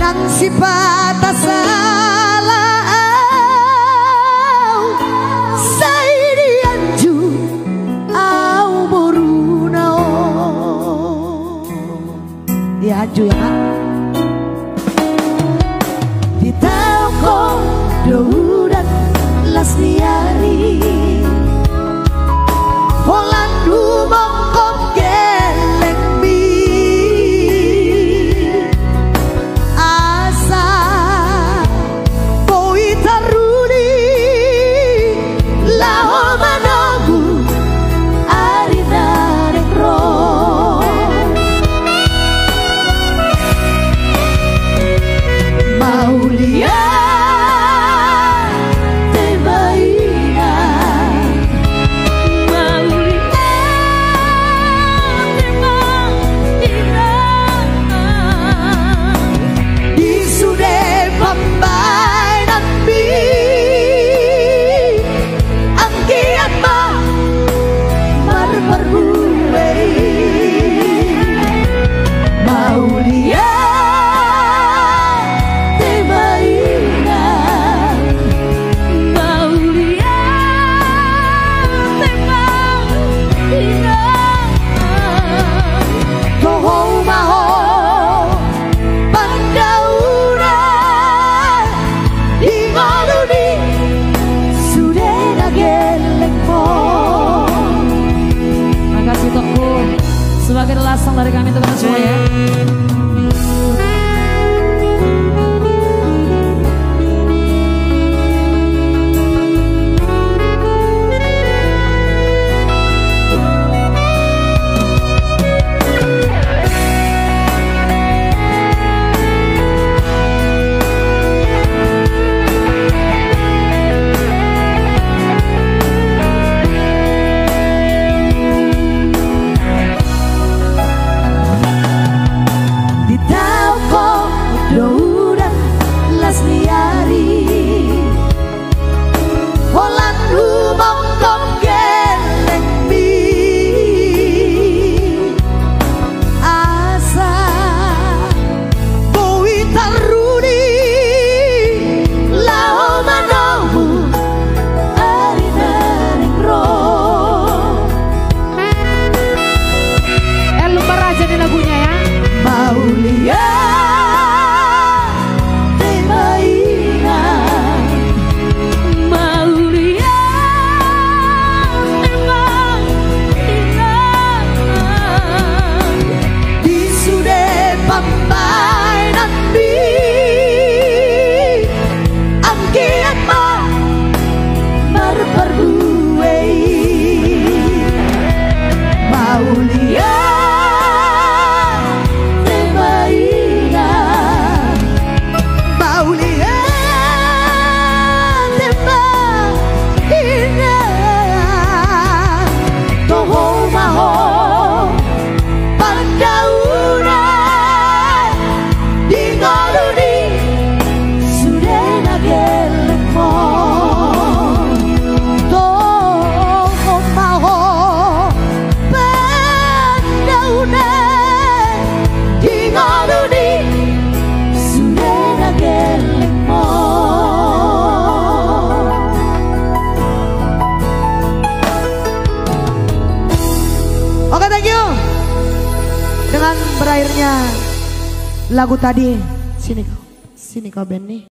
ng sipatasan relação do largamento das mulheres. Berakhirnya lagu tadi. Sini kau, sini kau Benny.